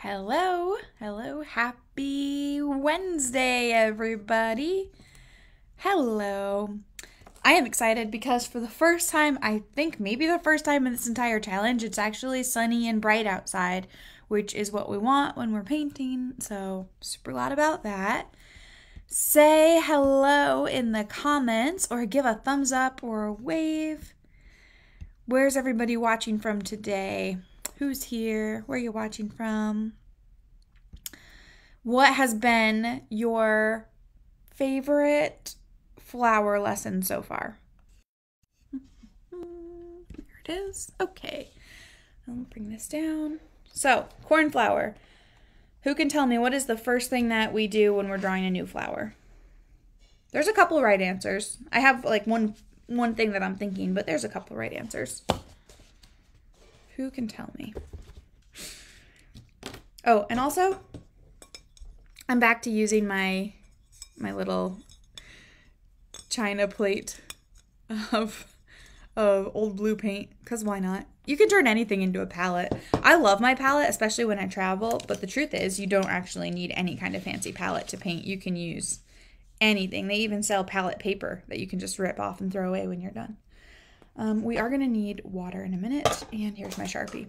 Hello, hello, happy Wednesday, everybody. Hello. I am excited because for the first time, I think maybe the first time in this entire challenge, it's actually sunny and bright outside, which is what we want when we're painting. So, super glad about that. Say hello in the comments or give a thumbs up or a wave. Where's everybody watching from today? Who's here? Where you're you watching from? What has been your favorite flower lesson so far? There it is. Okay. I'll bring this down. So, cornflower. Who can tell me what is the first thing that we do when we're drawing a new flower? There's a couple right answers. I have like one one thing that I'm thinking, but there's a couple right answers. Who can tell me? Oh, and also I'm back to using my my little china plate of of old blue paint cuz why not? You can turn anything into a palette. I love my palette, especially when I travel, but the truth is you don't actually need any kind of fancy palette to paint. You can use anything. They even sell palette paper that you can just rip off and throw away when you're done. Um, we are going to need water in a minute, and here's my Sharpie.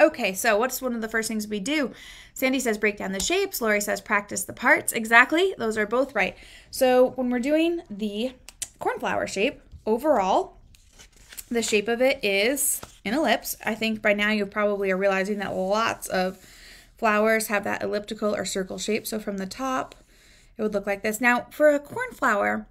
Okay, so what's one of the first things we do? Sandy says break down the shapes. Lori says practice the parts. Exactly, those are both right. So when we're doing the cornflower shape, overall, the shape of it is an ellipse. I think by now you probably are realizing that lots of flowers have that elliptical or circle shape. So from the top, it would look like this. Now, for a cornflower,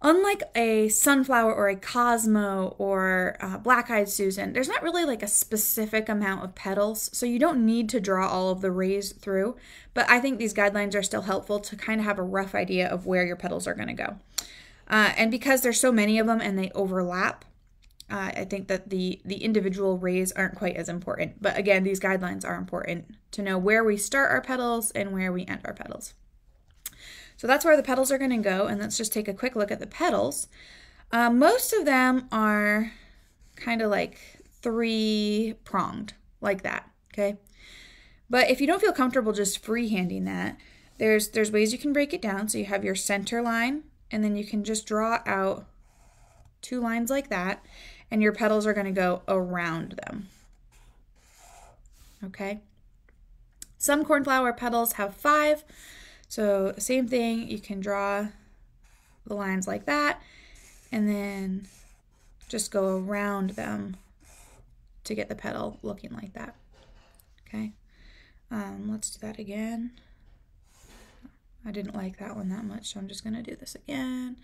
unlike a sunflower or a cosmo or black-eyed Susan, there's not really like a specific amount of petals, so you don't need to draw all of the rays through. But I think these guidelines are still helpful to kind of have a rough idea of where your petals are going to go. Uh, and because there's so many of them and they overlap, uh, I think that the the individual rays aren't quite as important. But again, these guidelines are important to know where we start our petals and where we end our petals. So that's where the petals are going to go. And let's just take a quick look at the petals. Uh, most of them are kind of like three pronged, like that. Okay. But if you don't feel comfortable just freehanding that, there's there's ways you can break it down. So you have your center line, and then you can just draw out two lines like that and your petals are going to go around them. Okay? Some cornflower petals have five, so same thing, you can draw the lines like that and then just go around them to get the petal looking like that. Okay? Um, let's do that again. I didn't like that one that much, so I'm just to do this again.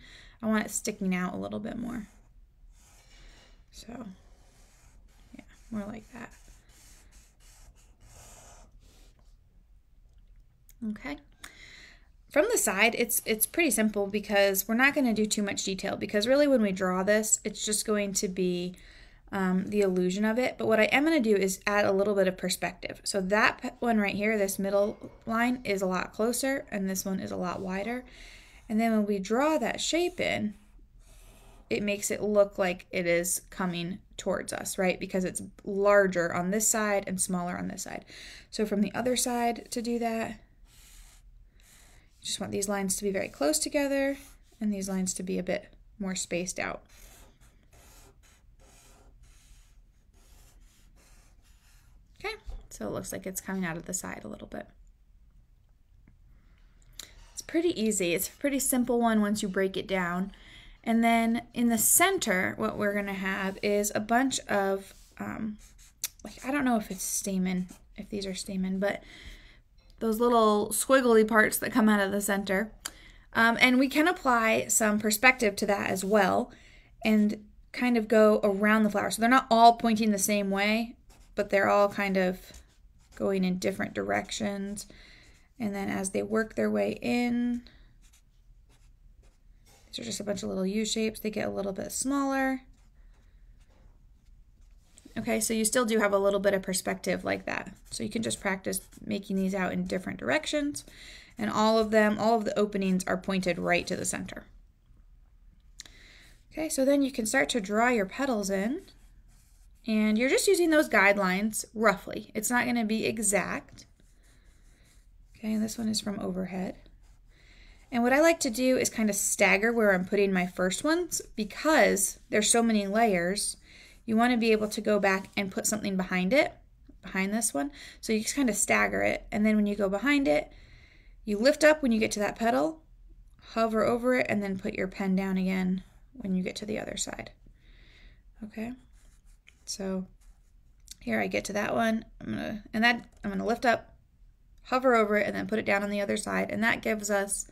I want it sticking out a little bit more. So, yeah, more like that. Okay. From the side, it's it's pretty simple because we're not going to do too much detail because really when we draw this, it's just going to be um, the illusion of it. But what I am going to do is add a little bit of perspective. So that one right here, this middle line is a lot closer and this one is a lot wider. And then when we draw that shape in, it makes it look like it is coming towards us, right? Because it's larger on this side and smaller on this side. So from the other side to do that, just want these lines to be very close together and these lines to be a bit more spaced out. Okay, so it looks like it's coming out of the side a little bit. It's pretty easy. It's a pretty simple one once you break it down. And then in the center, what we're going to have is a bunch of, um, like, I don't know if it's stamen, if these are stamen, but those little squiggly parts that come out of the center. Um, and we can apply some perspective to that as well and kind of go around the flower. So they're not all pointing the same way, but they're all kind of going in different directions. And then as they work their way in, these are just a bunch of little U shapes. They get a little bit smaller. Okay, so you still do have a little bit of perspective like that. So you can just practice making these out in different directions. And all of them, all of the openings are pointed right to the center. Okay, so then you can start to draw your petals in. And you're just using those guidelines roughly. It's not going to be exact. Okay, and this one is from overhead. And what I like to do is kind of stagger where I'm putting my first ones because there's so many layers. You want to be able to go back and put something behind it, behind this one. So you just kind of stagger it. And then when you go behind it, you lift up when you get to that petal, hover over it, and then put your pen down again when you get to the other side. Okay, so here I get to that one. I'm gonna and that I'm gonna lift up, hover over it, and then put it down on the other side, and that gives us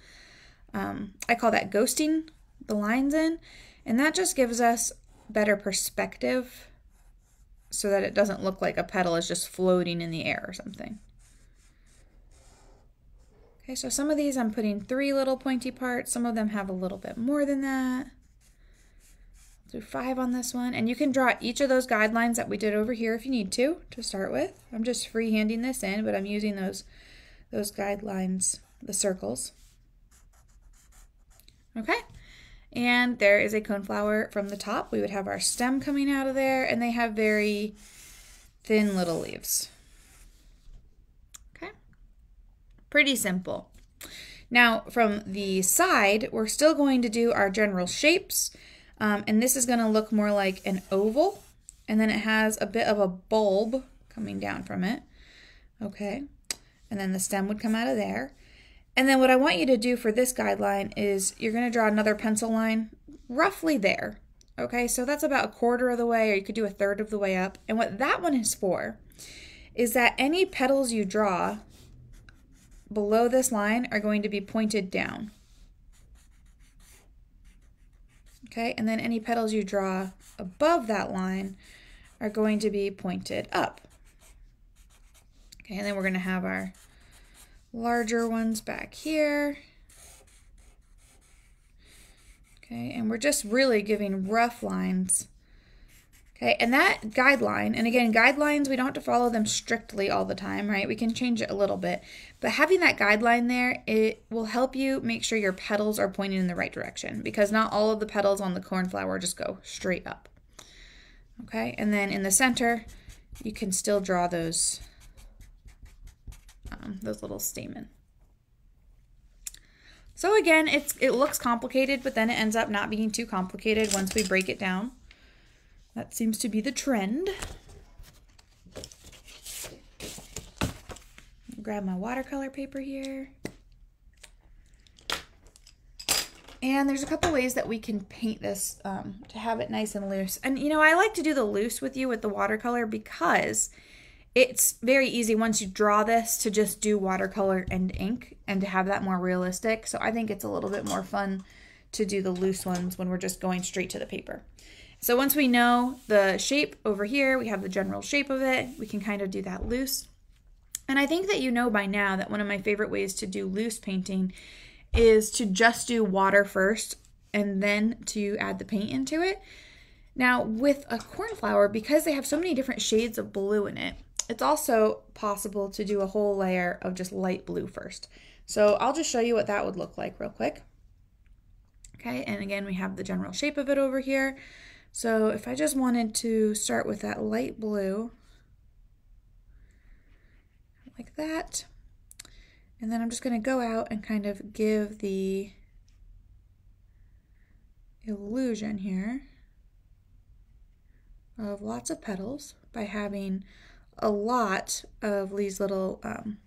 um, I call that ghosting the lines in, and that just gives us better perspective so that it doesn't look like a petal is just floating in the air or something. Okay, so some of these I'm putting three little pointy parts. Some of them have a little bit more than that. Do five on this one. And you can draw each of those guidelines that we did over here if you need to, to start with. I'm just freehanding this in, but I'm using those, those guidelines, the circles. Okay, and there is a cornflower from the top. We would have our stem coming out of there, and they have very thin little leaves. Okay, pretty simple. Now, from the side, we're still going to do our general shapes. Um, and this is going to look more like an oval. And then it has a bit of a bulb coming down from it. Okay. And then the stem would come out of there. And then what I want you to do for this guideline is you're going to draw another pencil line roughly there. Okay, so that's about a quarter of the way, or you could do a third of the way up. And what that one is for is that any petals you draw below this line are going to be pointed down. Okay, and then any petals you draw above that line are going to be pointed up. Okay, and then we're going to have our larger ones back here. Okay, and we're just really giving rough lines Okay, and that guideline, and again, guidelines, we don't have to follow them strictly all the time, right? We can change it a little bit. But having that guideline there, it will help you make sure your petals are pointing in the right direction because not all of the petals on the cornflower just go straight up. Okay, and then in the center, you can still draw those, um, those little stamen. So again, it's it looks complicated, but then it ends up not being too complicated once we break it down. That seems to be the trend. Grab my watercolor paper here. And there's a couple ways that we can paint this um, to have it nice and loose. And you know, I like to do the loose with you with the watercolor because it's very easy once you draw this to just do watercolor and ink and to have that more realistic. So I think it's a little bit more fun to do the loose ones when we're just going straight to the paper. So once we know the shape over here, we have the general shape of it, we can kind of do that loose. And I think that you know by now that one of my favorite ways to do loose painting is to just do water first and then to add the paint into it. Now with a cornflower, because they have so many different shades of blue in it, it's also possible to do a whole layer of just light blue first. So I'll just show you what that would look like real quick. Okay, and again, we have the general shape of it over here. So if I just wanted to start with that light blue, like that, and then I'm just going to go out and kind of give the illusion here of lots of petals by having a lot of these little um,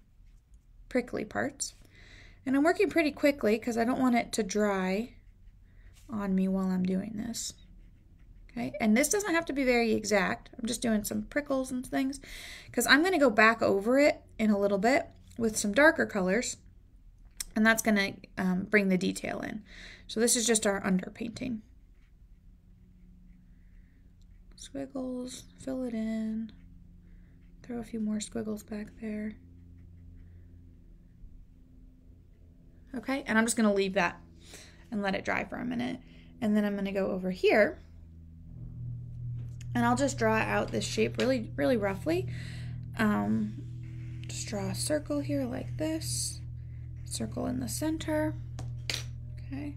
prickly parts. And I'm working pretty quickly because I don't want it to dry on me while I'm doing this. Okay, and this doesn't have to be very exact. I'm just doing some prickles and things because I'm going to go back over it in a little bit with some darker colors and that's going to um, bring the detail in. So this is just our underpainting. Squiggles, fill it in, throw a few more squiggles back there. Okay, and I'm just to leave that and let it dry for a minute. And then I'm to go over here and I'll just draw out this shape really, really roughly. Um, just draw a circle here like this, circle in the center, okay.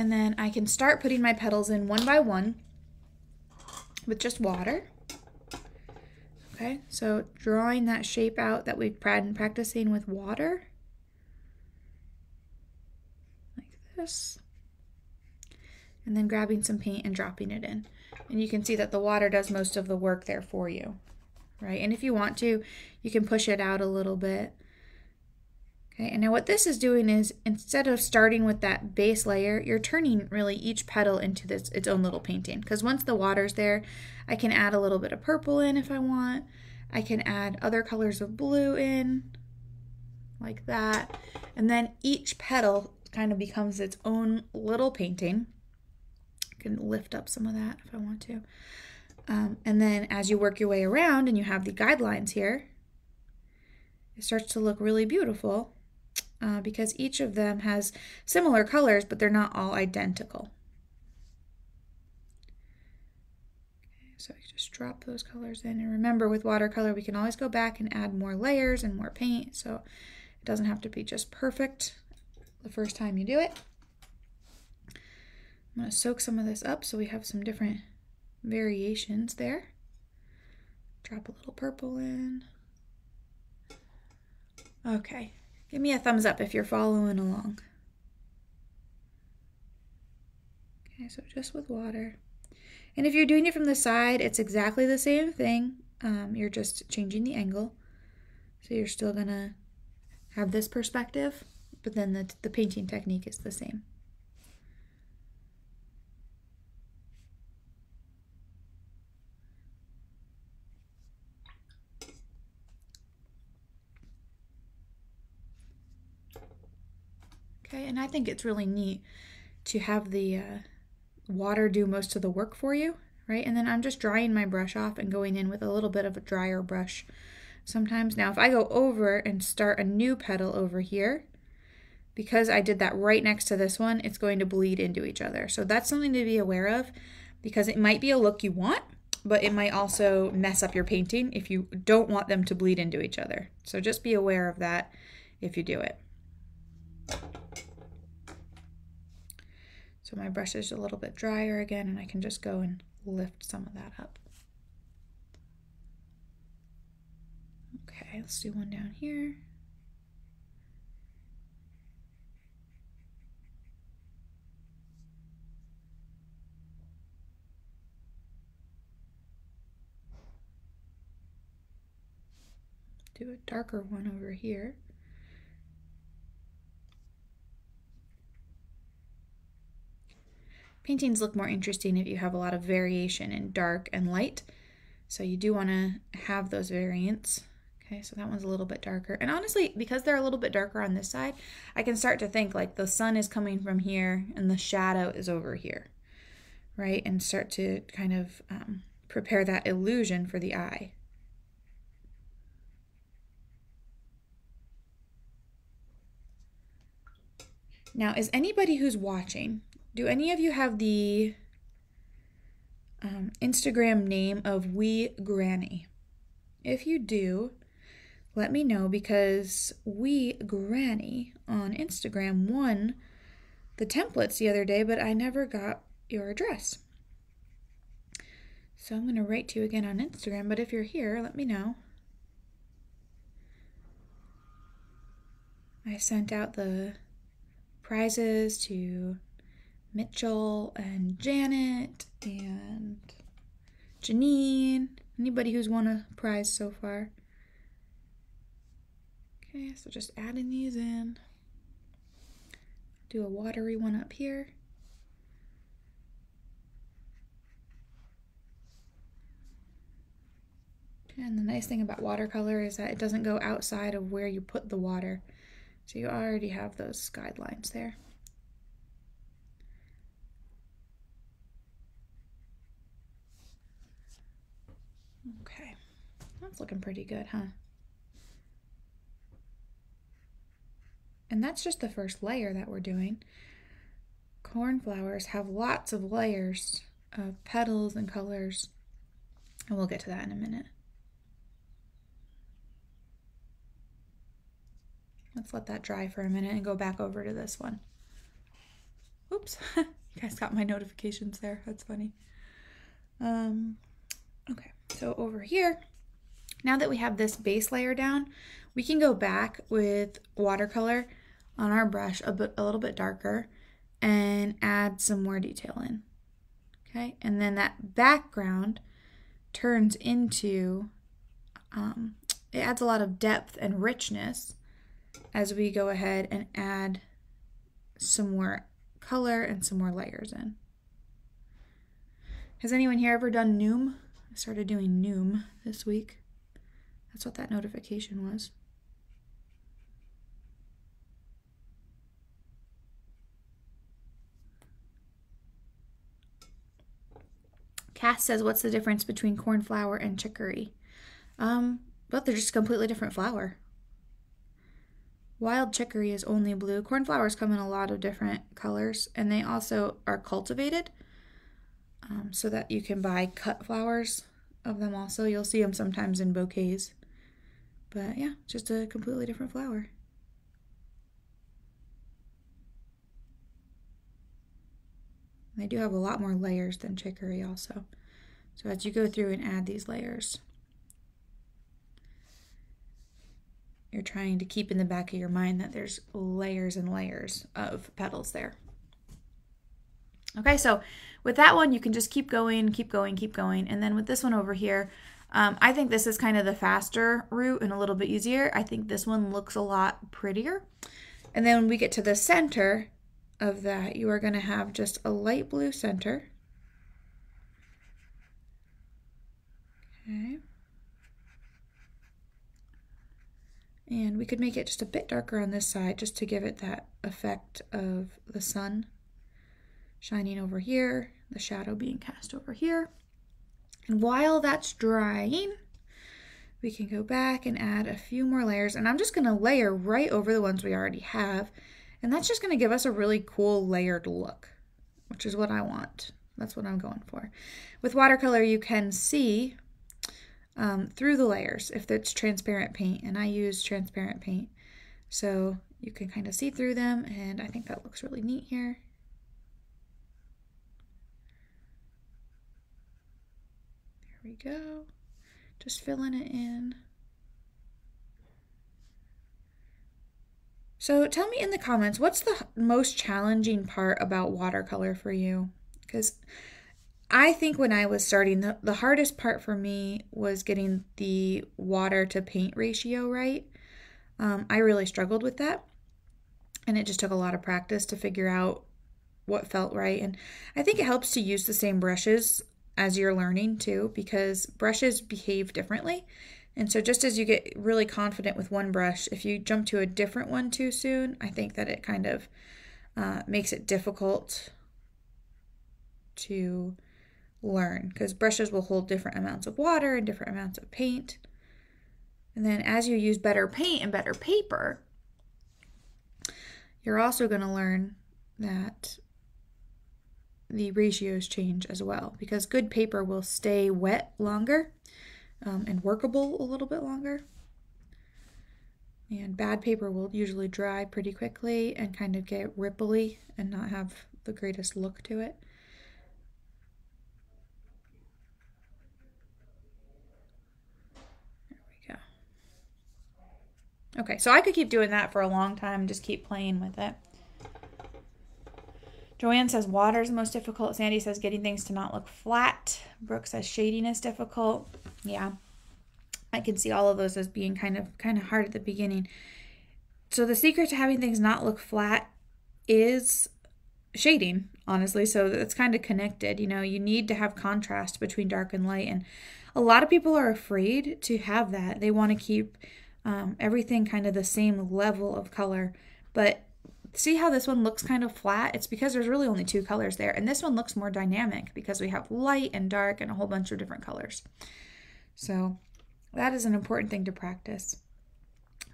And then I can start putting my petals in one by one with just water. Okay, so drawing that shape out that we've been practicing with water. Like this. And then grabbing some paint and dropping it in. And you can see that the water does most of the work there for you, right? And if you want to, you can push it out a little bit Okay, and now what this is doing is instead of starting with that base layer, you're turning really each petal into this its own little painting. Because once the water's there, I can add a little bit of purple in if I want. I can add other colors of blue in, like that. And then each petal kind of becomes its own little painting. I can lift up some of that if I want to. Um, and then as you work your way around and you have the guidelines here, it starts to look really beautiful uh, because each of them has similar colors, but they're not all identical. So I just drop those colors in. And remember, with watercolor, we can always go back and add more layers and more paint, so it doesn't have to be just perfect the first time you do it. I'm going to soak some of this up so we have some different variations there. Drop a little purple in. Okay, Give me a thumbs up if you're following along. Okay, so just with water. And if you're doing it from the side, it's exactly the same thing. Um, you're just changing the angle. So you're still gonna have this perspective, but then the, the painting technique is the same. And I think it's really neat to have the uh, water do most of the work for you, right? And then I'm just drying my brush off and going in with a little bit of a drier brush sometimes. Now, if I go over and start a new petal over here, because I did that right next to this one, it's going to bleed into each other. So that's something to be aware of because it might be a look you want, but it might also mess up your painting if you don't want them to bleed into each other. So just be aware of that if you do it. So my brush is a little bit drier again and I can just go and lift some of that up. Okay, let's do one down here. Do a darker one over here. Paintings look more interesting if you have a lot of variation in dark and light. So you do want to have those variants. Okay, so that one's a little bit darker. And honestly, because they're a little bit darker on this side, I can start to think like the sun is coming from here and the shadow is over here, right? And start to kind of um, prepare that illusion for the eye. Now, is anybody who's watching do any of you have the um, Instagram name of We Granny? If you do, let me know because We Granny on Instagram won the templates the other day, but I never got your address. So I'm going to write to you again on Instagram, but if you're here, let me know. I sent out the prizes to Mitchell and Janet and Janine. Anybody who's won a prize so far. Okay, so just adding these in. Do a watery one up here. And the nice thing about watercolor is that it doesn't go outside of where you put the water. So you already have those guidelines there. Okay, looking pretty good, huh? And that's just the first layer that we're doing. Cornflowers have lots of layers of petals and colors. And we'll get to that in a minute. Let's let that dry for a minute and go back over to this one. Oops, you guys got my notifications there. That's funny. Um, okay, so over here, now that we have this base layer down, we can go back with watercolor on our brush a bit a little bit darker and add some more detail in. Okay, and then that background turns into, um, it adds a lot of depth and richness as we go ahead and add some more color and some more layers in. Has anyone here ever done Noom? I started doing Noom this week. That's what that notification was. Cass says, what's the difference between cornflower and chicory? Um, but they're just completely different flower. Wild chicory is only blue. Cornflowers come in a lot of different colors, and they also are cultivated um, so that you can buy cut flowers of them also. You'll see them sometimes in bouquets. But yeah, just a completely different flower. They do have a lot more layers than chicory also. So as you go through and add these layers, you're trying to keep in the back of your mind that there's layers and layers of petals there. Okay, so with that one, you can just keep going, keep going, keep going. And then with this one over here, um, I think this is kind of the faster route and a little bit easier. I think this one looks a lot prettier. And then when we get to the center of that, you are going to have just a light blue center. Okay. And we could make it just a bit darker on this side just to give it that effect of the sun shining over here, the shadow being cast over here. While that's drying, we can go back and add a few more layers. And I'm just going to layer right over the ones we already have. And that's just going to give us a really cool layered look, which is what I want. That's what I'm going for. With watercolor, you can see um, through the layers if it's transparent paint. And I use transparent paint. So you can kind of see through them. And I think that looks really neat here. We go. Just filling it in. So tell me in the comments, what's the most challenging part about watercolor for you? Because I think when I was starting, the, the hardest part for me was getting the water to paint ratio right. Um, I really struggled with that. And it just took a lot of practice to figure out what felt right. And I think it helps to use the same brushes as you're learning too, because brushes behave differently. And so, just as you get really confident with one brush, if you jump to a different one too soon, I think that it kind of uh, makes it difficult to learn because brushes will hold different amounts of water and different amounts of paint. And then, as you use better paint and better paper, you're also going to learn that the ratios change as well because good paper will stay wet longer um, and workable a little bit longer. And bad paper will usually dry pretty quickly and kind of get ripply and not have the greatest look to it. There we go. Okay, so I could keep doing that for a long time, just keep playing with it. Joanne says water is most difficult. Sandy says getting things to not look flat. Brooke says shading is difficult. Yeah. I can see all of those as being kind of kind of hard at the beginning. So the secret to having things not look flat is shading, honestly. So it's kind of connected. You know, you need to have contrast between dark and light. And a lot of people are afraid to have that. They want to keep um, everything kind of the same level of color. But see how this one looks kind of flat? It's because there's really only two colors there. And this one looks more dynamic because we have light and dark and a whole bunch of different colors. So that is an important thing to practice.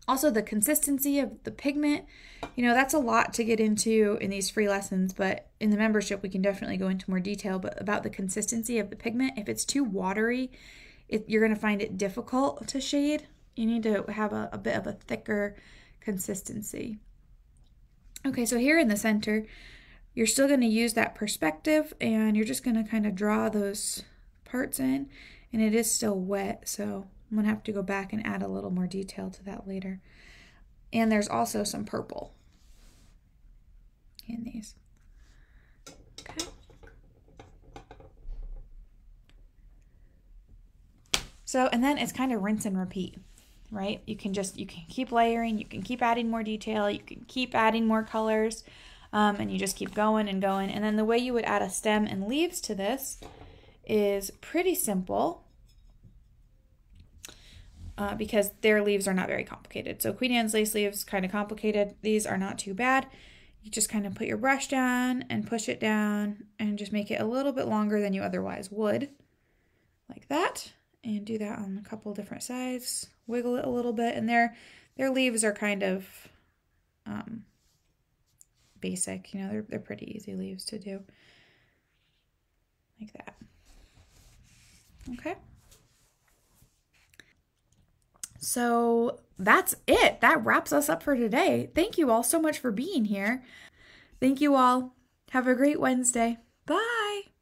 Also, the consistency of the pigment, you know, that's a lot to get into in these free lessons, but in the membership, we can definitely go into more detail. But about the consistency of the pigment, if it's too watery, it, you're going to find it difficult to shade. You need to have a, a bit of a thicker consistency. Okay, so here in the center, you're still going to use that perspective and you're just going to kind of draw those parts in and it is still wet so I'm going to have to go back and add a little more detail to that later. And there's also some purple in these. Okay. So, and then it's kind of rinse and repeat, right? You can just, you can keep layering, you can keep adding more detail, you can keep adding more colors, um, and you just keep going and going. And then the way you would add a stem and leaves to this is pretty simple uh, because their leaves are not very complicated. So Queen Anne's lace leaves kind of complicated. These are not too bad. You just kind of put your brush down and push it down and just make it a little bit longer than you otherwise would, like that. And do that on a couple different sides. Wiggle it a little bit, and their their leaves are kind of um, basic. You know, they're they're pretty easy leaves to do, like that. Okay. So that's it. That wraps us up for today. Thank you all so much for being here. Thank you all. Have a great Wednesday. Bye.